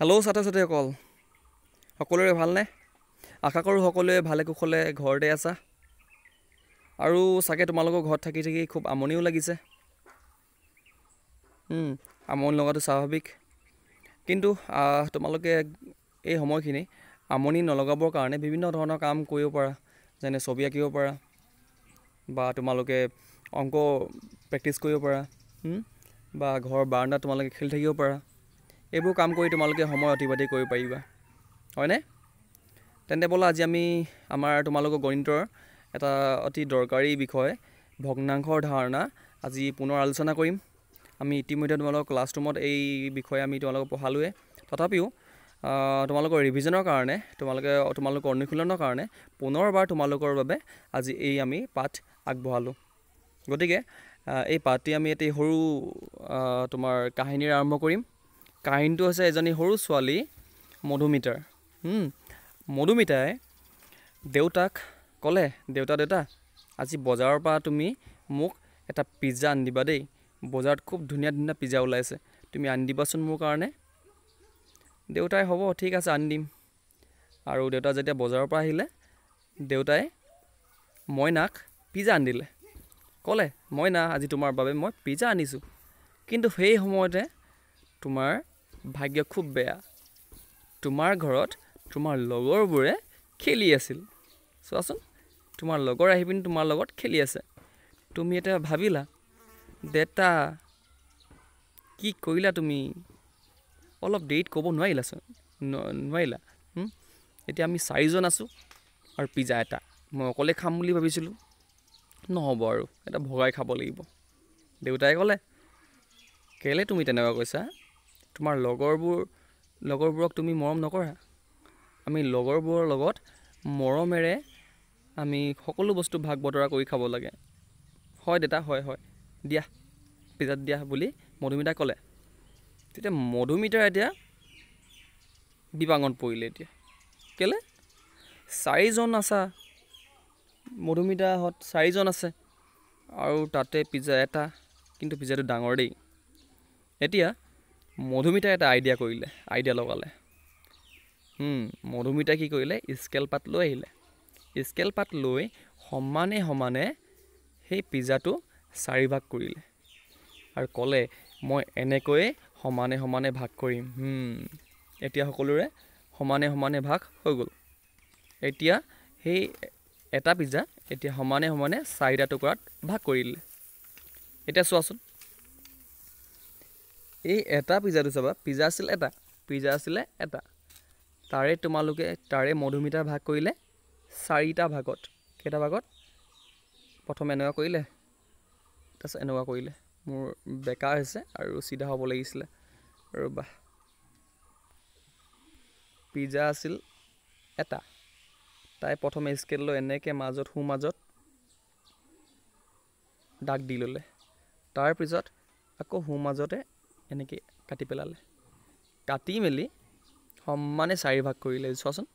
Hello ছাত্ৰ ছাত্ৰীসকল সকলোৰে ভালনে? আশা কৰোঁ সকলোৱে ভালে কুশলে ঘৰতে আছা। আৰু চাগে তোমালোকৰ ঘৰত থাকি থাকি খুব আমনিও লাগিছে। আমনি লগাটো স্বাভাৱিক। কিন্তু তোমালোকে এই সময়খিনি আমনি নলগাবৰ কাৰণে বিভিন্ন ধৰণৰ কাম কৰিব পাৰা। যেনে ছবি আঁকিব পাৰা। বা তোমালোকে অংক প্ৰেক্টিছ কৰিব পাৰা। বা ঘৰৰ বাৰান্দাত তোমালোকে খেলি থাকিব পাৰা। এইবোৰ কাম কৰি তোমালোকে সময় অতিবাহিত কৰিব পাৰিবা। হয়নে? তেন্তে ব'লা আজি আমি আমাৰ তোমালোকৰ গণিতৰ এটা অতি দৰকাৰী বিষয় ভগ্নাংশৰ ধাৰণা আজি পুনৰ আলোচনা কৰিম। আমি ইতিমধ্যে তোমালোকৰ ক্লাছৰুমত এই বিষয়ে আমি তোমালোকক পঢ়ালোৱে। তথাপিও তোমালোকৰ ৰিভিজনৰ কাৰণে তোমালোকে তোমালোকৰ অনুশীলনৰ কাৰণে পুনৰবাৰ তোমালোকৰ বাবে আজি এই আমি পাঠ আগবঢ়ালোঁ। গতিকে এই পাঠটি আমি এটি সৰু তোমাৰ কাহিনীৰে আৰম্ভ কৰিম। কাহিনীটো হৈছে এজনী সৰু ছোৱালী মধুমিতাৰ। মধুমিতাই দেউতাক ক'লে দেউতা দেউতা আজি বজাৰৰ পৰা তুমি মোক এটা পিজ্জা আনি দিবা দেই। বজাৰত খুব ধুনীয়া ধুনীয়া পিজ্জা ওলাইছে। তুমি আনি দিবাচোন মোৰ কাৰণে। দেউতাই হ'ব ঠিক আছে আনি দিম। আৰু দেউতা যেতিয়া বজাৰৰ পৰা আহিলে দেউতাই মইনাক পিজ্জা আনি দিলে ক'লে মইনা আজি তোমাৰ বাবে মই পিজ্জা আনিছোঁ। কিন্তু সেই সময়তে তোমাৰ ভাগ্য খুব বেয়া। তোমাৰ ঘৰত তোমাৰ লগৰবোৰে খেলি আছিল। চোৱাচোন তোমাৰ লগৰ আহি পিনি তোমাৰ লগত খেলি আছে। তুমি এতিয়া ভাবিলা দেউতা কি কৰিলা তুমি? অলপ দেৰিত ক'ব নোৱাৰিলাচোন নোৱাৰিলা? এতিয়া আমি চাৰিজন আছোঁ আৰু পিজ্জা এটা। মই অকলে খাম বুলি ভাবিছিলোঁ। নহ'ব আৰু এটা ভগাই খাব লাগিব। দেউতাই ক'লে কেলৈ তুমি তেনেকুৱা কৈছা তোমাৰ লগৰবোৰ লগৰবোৰক তুমি মৰম নকৰা। আমি লগৰবোৰৰ লগত মৰমেৰে আমি সকলো বস্তু ভাগ বতৰা কৰি খাব লাগে। হয় দেউতা হয় হয়। দিয়া পিজ্জাত দিয়া বুলি মধুমিতাই ক'লে। তেতিয়া মধুমিতাৰ এতিয়া বিপাঙত পৰিলে এতিয়া। কেলৈ? চাৰিজন আছা। মধুমিতাহঁত চাৰিজন আছে। আৰু তাতে পিজ্জা এটা কিন্তু পিজ্জাটো ডাঙৰ দেই। এতিয়া মধুমিতাই এটা আইডিয়া কৰিলে আইডিয়া লগালে। মধুমিতাই কি কৰিলে? স্কেল পাত লৈ আহিলে। স্কেল পাত লৈ সমানে সমানে সেই পিজ্জাটো চাৰিভাগ কৰিলে। আৰু ক'লে মই এনেকৈয়ে সমানে সমানে ভাগ কৰিম। এতিয়া সকলোৰে সমানে সমানে ভাগ হৈ গ'ল। এতিয়া সেই এটা পিজ্জা এতিয়া সমানে সমানে চাৰিটা টুকুৰাত ভাগ কৰি দিলে। এতিয়া চোৱাচোন। এই এটা পিজ্জাটো চাবা পিজ্জা আছিল এটা পিজ্জা আছিলে এটা। তাৰে তোমালোকে তাৰে মধুমিতা ভাগ কৰিলে চাৰিটা ভাগত। কেইটা ভাগত? প্ৰথম এনেকুৱা কৰিলে তাৰপিছত এনেকুৱা কৰিলে। মোৰ বেকা হৈছে আৰু চিধা হ'ব লাগিছিলে। ৰ'বা পিজ্জা আছিল এটা। তাই প্ৰথমে স্কেল লৈ এনেকৈ মাজত সোঁ মাজত দাগ দি ল'লে। তাৰপিছত আকৌ সোঁ মাজতে এনেকৈ কাটি পেলালে। কাটি মেলি সমানে চাৰি ভাগ কৰিলে চোৱাচোন।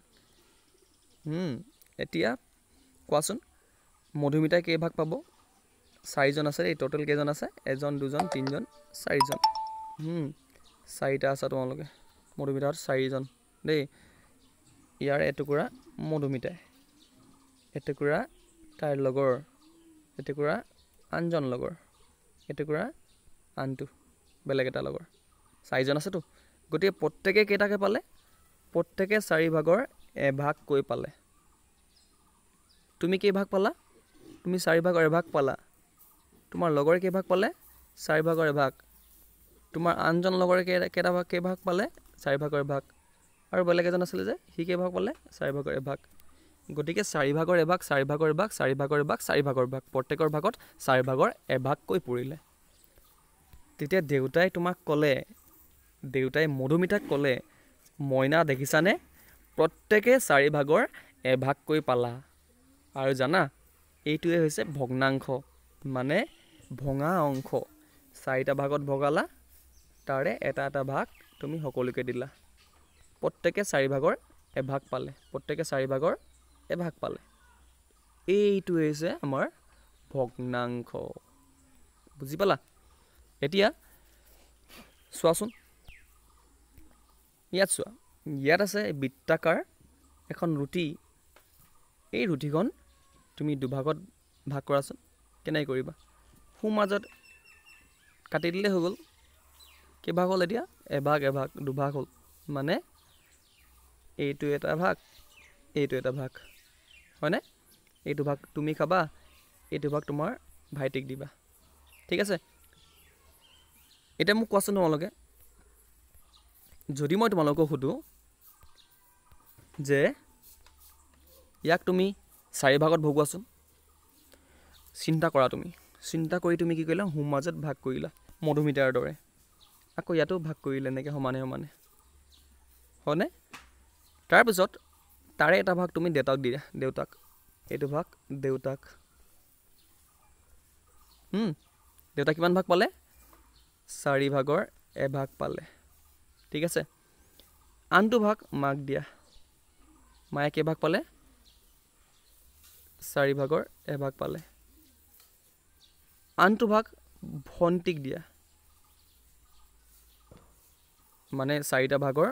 এতিয়া কোৱাচোন মধুমিতাই কেইভাগ পাব? চাৰিজন আছে দেই ট'টেল কেইজন আছে? এজন দুজন তিনিজন চাৰিজন। চাৰিটা আছা তোমালোকে মধুমিতাহঁত চাৰিজন দেই। ইয়াৰ এটুকুৰা মধুমিতাই এটুকুৰা তাইৰ লগৰ এটুকুৰা আনজন লগৰ এটুকুৰা আনটো। বেলেগ এটা লগৰ। চাৰিজন আছেতো। গতিকে প্ৰত্যেকে কেইটাকৈ পালে? প্ৰত্যেকে চাৰি ভাগৰ এভাগকৈ পালে। তুমি কেইভাগ পালা? তুমি চাৰি ভাগৰ এভাগ পালা। তোমাৰ লগৰে কেইভাগ পালে? চাৰি ভাগৰ এভাগ। তোমাৰ আনজন লগৰে কেই কেইটা ভাগ কেইভাগ পালে? চাৰি ভাগৰ এভাগ। আৰু বেলেগ এজন আছিলে যে সি কেইভাগ পালে? চাৰি ভাগৰ এভাগ। গতিকে চাৰি ভাগৰ এভাগ চাৰি ভাগৰ এভাগ চাৰি ভাগৰ এভাগ চাৰি ভাগৰ এভাগ প্ৰত্যেকৰ ভাগত চাৰি ভাগৰ এভাগকৈ পৰিলে। তেতিয়া দেউতাই তোমাক ক'লে দেউতাই মধুমিতাক ক'লে মইনা দেখিছানে? প্ৰত্যেকে চাৰি ভাগৰ এভাগকৈ পালা। আৰু জানা এইটোৱে হৈছে ভগ্নাংশ মানে ভঙা অংশ। চাৰিটা ভাগত ভগালা তাৰে এটা এটা ভাগ তুমি সকলোকে দিলা। প্ৰত্যেকে চাৰি ভাগৰ এভাগ পালে প্ৰত্যেকে চাৰি ভাগৰ এভাগ পালে। এইটোৱে হৈছে আমাৰ ভগ্নাংশ। বুজি পালা? এতিয়া চোৱাচোন। ইয়াত চোৱা ইয়াত আছে বৃত্তাকাৰ এখন ৰুটি। এই ৰুটিখন তুমি দুভাগত ভাগ কৰাচোন কেনেকৈ কৰিবা? সোঁ মাজত কাটি দিলে হৈ গ'ল। কেইভাগ হ'ল এতিয়া? এভাগ এভাগ দুভাগ হ'ল। মানে এইটো এটা ভাগ এইটো এটা ভাগ। হয়নে? এইটো ভাগ তুমি খাবা এইটো ভাগ তোমাৰ ভাইটিক দিবা। ঠিক আছে? এতিয়া মোক কোৱাচোন তোমালোকে। যদি মই তোমালোকক সোধোঁ যে ইয়াক তুমি চাৰি ভাগত ভগোৱাচোন চিন্তা কৰা তুমি। চিন্তা কৰি তুমি কি কৰিলা? সোঁ মাজত ভাগ কৰিলা মধুমিতাৰ দৰে। আকৌ ইয়াতো ভাগ কৰিলে এনেকৈ সমানে সমানে। হয়নে? তাৰপিছত তাৰে এটা ভাগ তুমি দেউতাক দিয়া দেউতাক। এইটো ভাগ দেউতাক। দেউতাক কিমান ভাগ পালে? চাৰি ভাগৰ এভাগ পালে। ঠিক আছে? আনটো ভাগ মাক দিয়া। মায়ে কেইভাগ পালে? চাৰি ভাগৰ এভাগ পালে। আনটো ভাগ ভণ্টিক দিয়া। মানে চাৰিটা ভাগৰ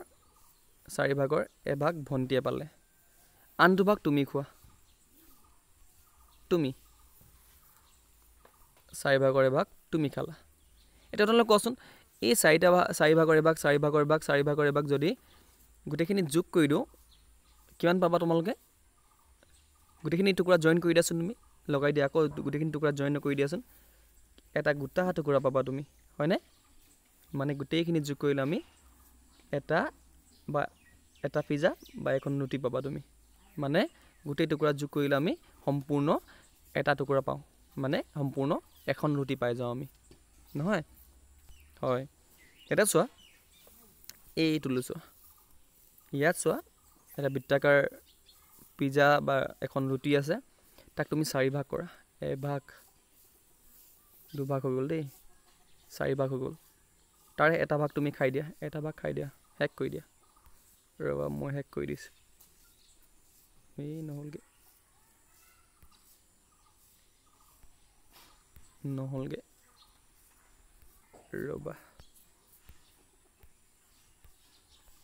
চাৰি ভাগৰ এভাগ ভণ্টিয়ে পালে। আনটো ভাগ তুমি খোৱা। তুমি। চাৰি ভাগৰ এভাগ তুমি খালা। এতিয়া তোমালোকে কোৱাচোন এই চাৰিটা ভাগ চাৰি ভাগৰ এভাগ চাৰি ভাগৰ এভাগ চাৰি ভাগৰ এভাগ যদি গোটেইখিনি যোগ কৰি দিওঁ কিমান পাবা তোমালোকে? গোটেইখিনি টুকুৰা জইন কৰি দিয়াচোন তুমি। লগাই দিয়া আকৌ গোটেইখিনি টুকুৰা জইন কৰি দিয়াচোন। এটা গোটা টুকুৰা পাবা তুমি হয়নে? মানে গোটেইখিনি যোগ কৰিলে আমি এটা বা এটা পিজ্জা বা এখন ৰুটি পাবা তুমি। মানে গোটেই টুকুৰা যোগ কৰিলে আমি সম্পূৰ্ণ এটা টুকুৰা পাওঁ। মানে সম্পূৰ্ণ এখন ৰুটি পাই যাওঁ আমি। নহয়? হয়। এতিয়া চোৱা। এইটো লৈ চোৱা। ইয়াত চোৱা এটা বৃত্তাকাৰ পিজ্জা বা এখন ৰুটি আছে। তাক তুমি চাৰি ভাগ কৰা। এভাগ দুভাগ হৈ গ'ল দেই। চাৰি ভাগ হৈ গ'ল। তাৰে এটা ভাগ তুমি খাই দিয়া। এটা ভাগ খাই দিয়া। শেষ কৰি দিয়া। ৰ'বা মই শেষ কৰি দিছোঁ। এই নহ'লগৈ। নহ'লগৈ। ৰ'বা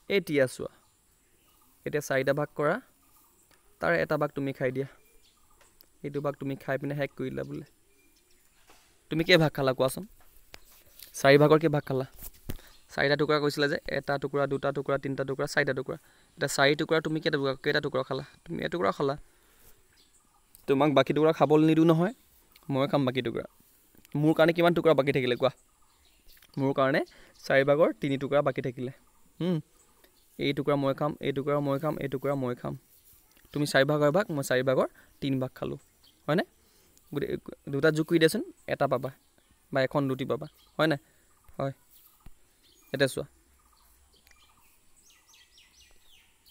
এতিয়া চোৱা এতিয়া চাৰিটা ভাগ কৰা। তাৰ এটা ভাগ তুমি খাই দিয়া। এইটো ভাগ তুমি খাই পিনে শেষ কৰি দিলা বোলে। তুমি কেই ভাগ খালা কোৱাচোন? চাৰি ভাগৰ কেই ভাগ খালা? চাৰিটা টুকুৰা কৈছিলা যে এটা টুকুৰা দুটা টুকুৰা তিনিটা টুকুৰা চাৰিটা টুকুৰা। এতিয়া চাৰি টুকুৰা তুমি কেইটা টুকুৰা কেইটা টুকুৰা খালা? তুমি এটুকুৰা খালা। তোমাক বাকী টুকুৰা খাবলৈ নিদিওঁ নহয়। মই খাম বাকী টুকুৰা। মোৰ কাৰণে কিমান টুকুৰা বাকী থাকিলে কোৱা? মোৰ কাৰণে চাৰি ভাগৰ তিনি টুকুৰা বাকী থাকিলে। এই টুকুৰা মই খাম এই টুকুৰা মই খাম এই টুকুৰা মই খাম। তুমি চাৰি ভাগৰ ভাগ মই চাৰি ভাগৰ তিনি ভাগ খালোঁ। হয়নে? গোটেই দুটা যোগ কৰি দিয়াচোন এটা পাবা বা এখন ৰুটি পাবা। হয়নে হয়। এতিয়া চোৱা।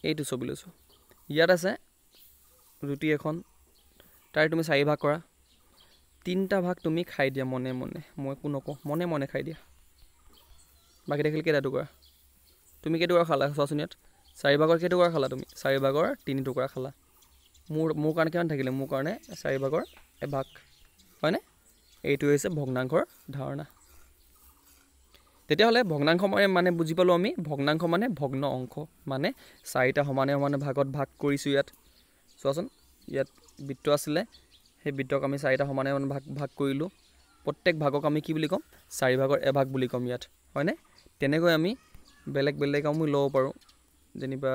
এইটো ছবি লৈছোঁ। ইয়াত আছে ৰুটি এখন তাৰে তুমি চাৰি ভাগ কৰা। তিনিটা ভাগ তুমি খাই দিয়া মনে মনে। মই একো নকওঁ মনে মনে খাই দিয়া। বাকী থাকিলে কেইটা টুকুৰা? তুমি কেইটুকুৰা খালা চোৱাচোন ইয়াত? চাৰি ভাগৰ কেইটুকুৰা খালা তুমি? চাৰি ভাগৰ তিনি টুকুৰা খালা। মোৰ মোৰ কাৰণে কিমান থাকিলে? মোৰ কাৰণে চাৰি ভাগৰ এভাগ। হয়নে? এইটো হৈছে ভগ্নাংশৰ ধাৰণা। তেতিয়াহ'লে ভগ্নাংশ মানে বুজি পালোঁ আমি ভগ্নাংশ মানে ভগ্ন অংশ। মানে চাৰিটা সমানে সমানে ভাগত ভাগ কৰিছোঁ ইয়াত। চোৱাচোন ইয়াত বৃত্ত আছিলে সেই বৃত্তক আমি চাৰিটা সমানে সমানে ভাগ ভাগ কৰিলোঁ। প্ৰত্যেক ভাগক আমি কি বুলি ক'ম? চাৰি ভাগৰ এভাগ বুলি ক'ম ইয়াত। হয়নে? তেনেকৈ আমি বেলেগ বেলেগ আমি ল'ব পাৰোঁ যেনিবা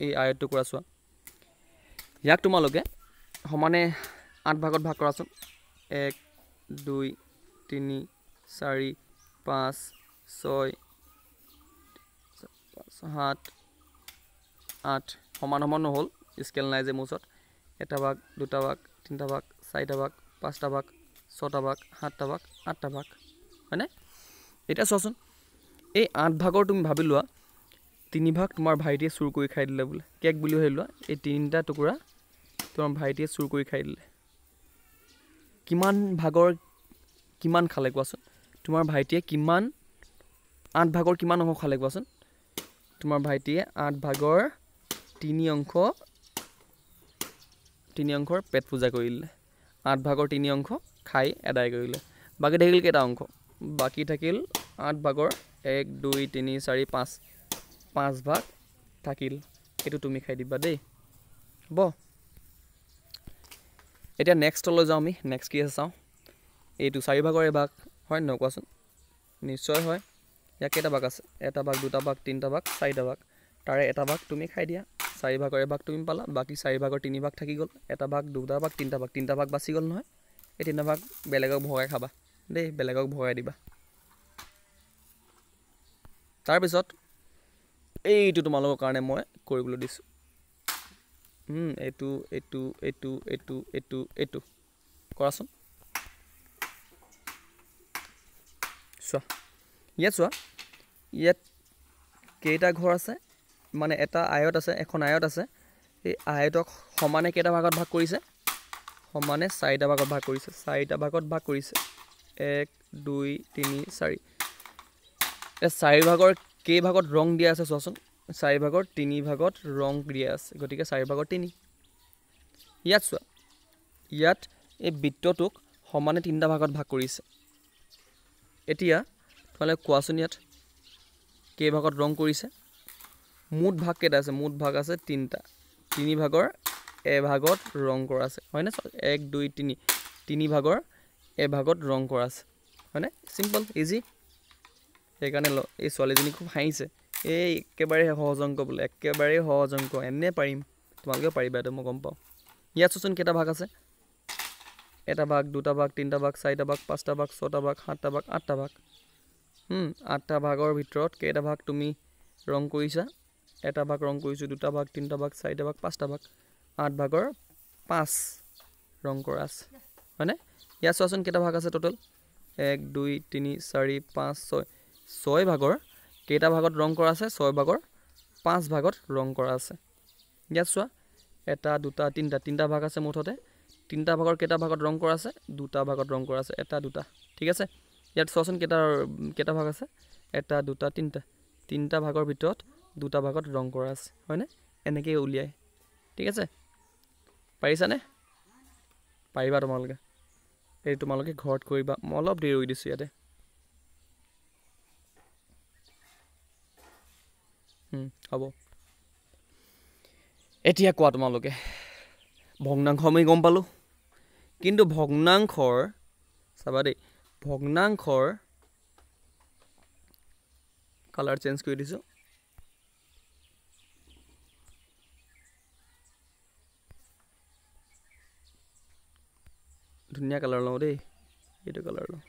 এই আয়ত টুকুৰা চোৱা। ইয়াক তোমালোকে সমানে আঠ ভাগত ভাগ কৰাচোন। এক দুই তিনি চাৰি পাঁচ ছয় সাত আঠ। সমান সমান নহ'ল স্কেল নাই যে মোৰ ওচৰত। এটা ভাগ দুটা ভাগ তিনিটা ভাগ চাৰিটা ভাগ পাঁচটা ভাগ ছটা ভাগ সাতটা ভাগ আঠটা ভাগ। হয়নে? এতিয়া চোৱাচোন এই আঠ ভাগৰ তুমি ভাবি লোৱা তিনি ভাগ তোমাৰ ভাইটিয়ে চুৰ কৰি খাই দিলে বোলে। কেক বুলি ভাবি লোৱা এই তিনিটা টুকুৰা তোমাৰ ভাইটিয়ে চুৰ কৰি খাই দিলে। কিমান ভাগৰ কিমান খালে কোৱাচোন? তোমাৰ ভাইটিয়ে কিমান আঠ ভাগৰ কিমান অংশ খালে কোৱাচোন? তোমাৰ ভাইটিয়ে আঠ ভাগৰ তিনি অংশ তিনি অংশৰ পেট পূজা কৰি দিলে। আঠ ভাগৰ তিনি অংশ খাই আদায় কৰিলে বাকী থাকিল কেইটা অংশ? বাকী থাকিল আঠ ভাগৰ এক দুই তিনি চাৰি পাঁচ পাঁচ ভাগ থাকিল। এইটো তুমি খাই দিবা দেই। হ'ব এতিয়া নেক্সটলৈ যাওঁ আমি। নেক্সট কি আছে চাওঁ। এইটো চাৰি ভাগৰ এভাগ হয় নহয় কোৱাচোন? নিশ্চয় হয়। ইয়াত কেইটা ভাগ আছে? এটা ভাগ দুটা ভাগ তিনিটা ভাগ চাৰিটা ভাগ। তাৰে এটা ভাগ তুমি খাই দিয়া। চাৰি ভাগৰ এভাগ তুমি পালা। বাকী চাৰি ভাগৰ তিনি ভাগ থাকি গ'ল। এটা ভাগ দুটা ভাগ তিনিটা ভাগ। তিনিটা ভাগ বাচি গ'ল নহয়। এই তিনিটা ভাগ বেলেগক ভগাই খাবা। দেই বেলেগক ভগাই দিবা। তাৰপিছত এইটো তোমালোকৰ কাৰণে মই কৰিবলৈ দিছোঁ। এইটো এইটো এইটো এইটো এইটো এইটো। কৰাচোন। চোৱা ইয়াত চোৱা ইয়াত কেইটা ঘৰ আছে মানে এটা আয়ত আছে এখন আয়ত আছে। এই আয়তক সমানে কেইটা ভাগত ভাগ কৰিছে? সমানে চাৰিটা ভাগত ভাগ কৰিছে। চাৰিটা ভাগত ভাগ কৰিছে। এক দুই তিনি চাৰি। এই চাৰি ভাগৰ কেইভাগত ৰং দিয়া আছে চোৱাচোন। চাৰি ভাগৰ তিনি ভাগত ৰং দিয়া আছে গতিকে চাৰি ভাগৰ তিনি। ইয়াত চোৱা ইয়াত এই বৃত্তটোক সমানে তিনিটা ভাগত ভাগ কৰিছে। এতিয়া তোমালোকে কোৱাচোন ইয়াত কেইভাগত ৰং কৰিছে? মুঠ ভাগ কেইটা আছে? মুঠ ভাগ আছে তিনিটা। তিনি ভাগৰ এভাগত ৰং কৰা আছে। হয়নে এক দুই তিনি। তিনি ভাগৰ এভাগত ৰং কৰা আছে। হয়নে? চিম্পল ইজি সেইকাৰণে ল এই ছোৱালীজনী খুব হাঁহিছে। এই একেবাৰে সহজ অংক বোলে একেবাৰেই সহজ অংক এনে পাৰিম। তোমালোকেও পাৰিবা এইটো মই গম পাওঁ। ইয়াত চোৱাচোন কেইটা ভাগ আছে? এটা ভাগ দুটা ভাগ তিনিটা ভাগ চাৰিটা ভাগ পাঁচটা ভাগ ছটা ভাগ সাতটা ভাগ আঠটা ভাগ। আঠটা ভাগৰ ভিতৰত কেইটা ভাগ তুমি ৰং কৰিছা? এটা ভাগ ৰং কৰিছোঁ দুটা ভাগ তিনিটা ভাগ চাৰিটা ভাগ পাঁচটা ভাগ। আঠ ভাগৰ পাঁচ ৰং কৰা আছে। হয়নে? ইয়াত চোৱাচোন কেইটা ভাগ আছে ট'টেল এক দুই তিনি চাৰি পাঁচ ছয়। ছয় ভাগৰ কেইটা ভাগত ৰং কৰা আছে? ছয় ভাগৰ পাঁচ ভাগত ৰং কৰা আছে। ইয়াত চোৱা এটা দুটা তিনিটা তিনিটা ভাগ আছে মুঠতে। তিনিটা ভাগৰ কেইটা ভাগত ৰং কৰা আছে? দুটা ভাগত ৰং কৰা আছে। এটা দুটা। ঠিক আছে? ইয়াত চোৱাচোন কেইটা কেইটা ভাগ আছে? এটা দুটা তিনিটা। তিনিটা ভাগৰ ভিতৰত দুটা ভাগত ৰং কৰা আছে। হয়নে? এনেকৈয়ে উলিয়াই। ঠিক আছে? পাৰিছানে? পাৰিবা তোমালোকে। এই তোমালোকে ঘৰত কৰিবা। মই অলপ দেৰি ৰৈ দিছোঁ ইয়াতে। হ'ব। এতিয়া কোৱা তোমালোকে? ভগ্নাংশ আমি গম পালোঁ। কিন্তু ভগ্নাংশৰ চাবা দেই ভগ্নাংশৰ কালাৰ চেঞ্জ কৰি দিছোঁ। ধুনীয়া কালাৰ লওঁ দেই এইটো কালাৰ লওঁ।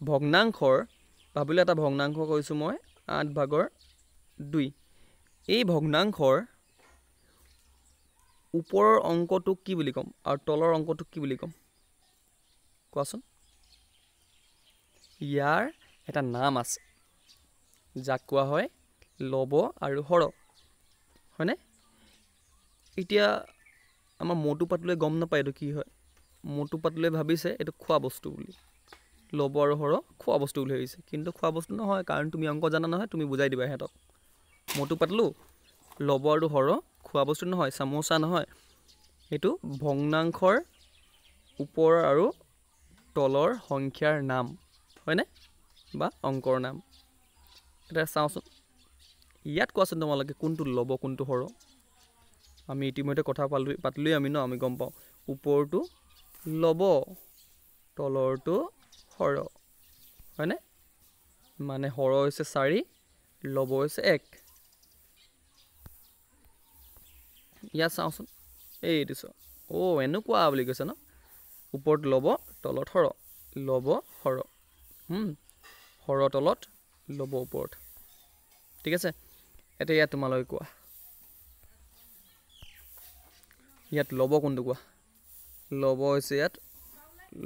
ভগ্নাংশৰ ভাবিলোঁ এটা ভগ্নাংশ কৈছোঁ মই আঠ ভাগৰ দুই। এই ভগ্নাংশৰ ওপৰৰ অংকটোক কি বুলি ক'ম আৰু তলৰ অংকটোক কি বুলি ক'ম? কোৱাচোন। ইয়াৰ এটা নাম আছে যাক কোৱা হয় লব আৰু সৰ হয়নে? এতিয়া আমাৰ মটু পাতলৈ গম নাপায় এইটো কি হয়। মটু পাতলৈ ভাবিছে এইটো খোৱা বস্তু বুলি। ল'ব আৰু সৰ খোৱা বস্তু বুলি ভাবিছে। কিন্তু খোৱা বস্তু নহয় কাৰণ তুমি অংক জানা নহয় তুমি বুজাই দিবা সিহঁতক। মটু পাতলোঁ ল'ব আৰু সৰ খোৱা বস্তু নহয় চামোচা নহয়। এইটো ভগ্নাংশৰ ওপৰ আৰু তলৰ সংখ্যাৰ নাম হয়নে? বা অংকৰ নাম। এতিয়া চাওঁচোন ইয়াত কোৱাচোন তোমালোকে কোনটো ল'ব কোনটো সৰ আমি ইতিমধ্যে কথা পালোঁ পাতিলোৱেই আমি ন আমি গম পাওঁ। ওপৰটো ল'ব তলৰটো সৰ হয়নে? মানে সৰ হৈছে চাৰি ল'ব হৈছে এক। ইয়াত চাওঁচোন এইটো চোৱা। অ' এনেকুৱা বুলি কৈছে ন? ওপৰত ল'ব তলত সৰ ল'ব সৰ। সৰ তলত ল'ব ওপৰত। ঠিক আছে? এতিয়া ইয়াত তোমালোকে কোৱা। ইয়াত ল'ব কোনটো কোৱা? ল'ব হৈছে ইয়াত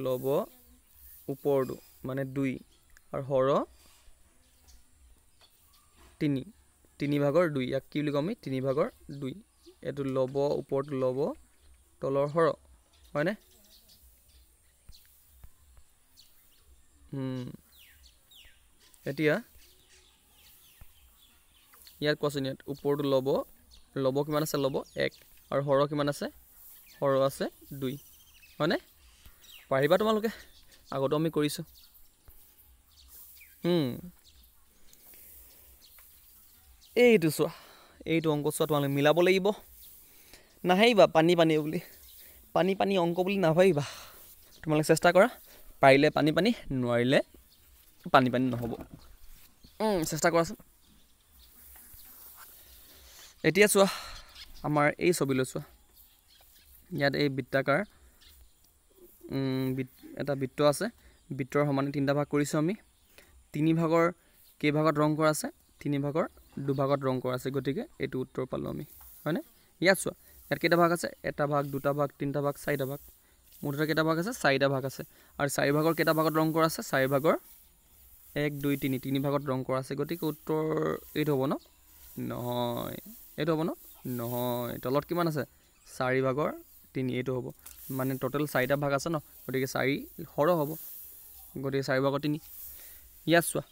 ল'ব ওপৰটো মানে দুই আৰু সৰ তিনি তিনি ভাগৰ দুই। ইয়াক কি বুলি কওঁ আমি? তিনি ভাগৰ দুই। এইটো ল'ব ওপৰটো ল'ব তলৰ সৰ হয়নে? এতিয়া ইয়াত কোৱাচোন ইয়াত ওপৰটো ল'ব ল'ব কিমান আছে? ল'ব এক। আৰু সৰ কিমান আছে? সৰহ আছে দুই। হয়নে? পাৰিবা তোমালোকে? আগতো আমি কৰিছোঁ। এইটো চোৱা এইটো অংক চোৱা তোমালোকে মিলাব লাগিব। নাহাৰিবা পানী পানী বুলি। পানী পানী অংক বুলি নাভাবিবা। তোমালোকে চেষ্টা কৰা পাৰিলে পানী পানী নোৱাৰিলে পানী পানী নহ'ব। চেষ্টা কৰাচোন। এতিয়া চোৱা আমাৰ এই ছবিলৈ চোৱা। ইয়াত এই বৃত্তাকাৰ এটা বৃত্ত আছে। বৃত্তৰ সমানে তিনিটা ভাগ কৰিছোঁ আমি। তিনি ভাগৰ কেইভাগত ৰং কৰা আছে? তিনি ভাগৰ দুভাগত ৰং কৰা আছে। গতিকে এইটো উত্তৰ পালোঁ আমি। হয়নে? ইয়াত চোৱা ইয়াত কেইটা ভাগ আছে? এটা ভাগ দুটা ভাগ তিনিটা ভাগ চাৰিটা ভাগ। মুঠতে কেইটা ভাগ আছে? চাৰিটা ভাগ আছে। আৰু চাৰি ভাগৰ কেইটা ভাগত ৰং কৰা আছে? চাৰি ভাগৰ এক দুই তিনি। তিনি ভাগত ৰং কৰা আছে। গতিকে উত্তৰ এইটো হ'ব ন? নহয়। এইটো হ'ব ন? নহয়। তলত কিমান আছে? চাৰি ভাগৰ তিনি এইটো হ'ব। মানে ট'টেল চাৰিটা ভাগ আছে ন গতিকে চাৰি সৰহ হ'ব। গতিকে চাৰি ভাগৰ তিনি। ইয়াত চোৱা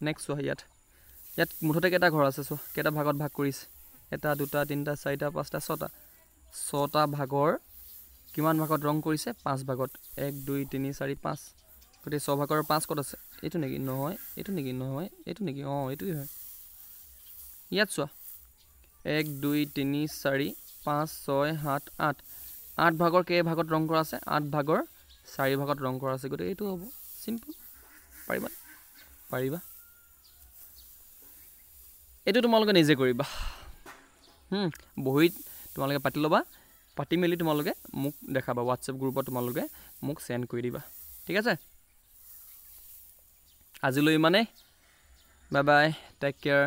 নেক্সট চোৱা ইয়াত। ইয়াত মুঠতে কেইটা ঘৰ আছে চোৱা কেইটা ভাগত ভাগ কৰিছে? এটা দুটা তিনিটা চাৰিটা পাঁচটা ছটা। ছটা ভাগৰ কিমান ভাগত ৰং কৰিছে? পাঁচ ভাগত। এক দুই তিনি চাৰি পাঁচ। গতিকে ছভাগৰ পাঁচ ক'ত আছে? এইটো নেকি? নহয় এইটো নেকি? নহয় এইটো নেকি? অঁ এইটোৱে হয়। ইয়াত চোৱা। এক দুই তিনি চাৰি পাঁচ ছয় সাত আঠ। আঠ ভাগৰ কেই ভাগত ৰং কৰা আছে? আঠ ভাগৰ চাৰি ভাগত ৰং কৰা আছে গতিকে এইটো হ'ব। চিম্পল পাৰিবা? পাৰিবা? এইটো তোমালোকে নিজে কৰিবা। বহীত তোমালোকে পাতি ল'বা। পাতি মেলি তোমালোকে মোক দেখাবা। হোৱাটছএপ গ্ৰুপত তোমালোকে মোক চেণ্ড কৰি দিবা। ঠিক আছে? আজিলৈ ইমানেই। Bye bye take care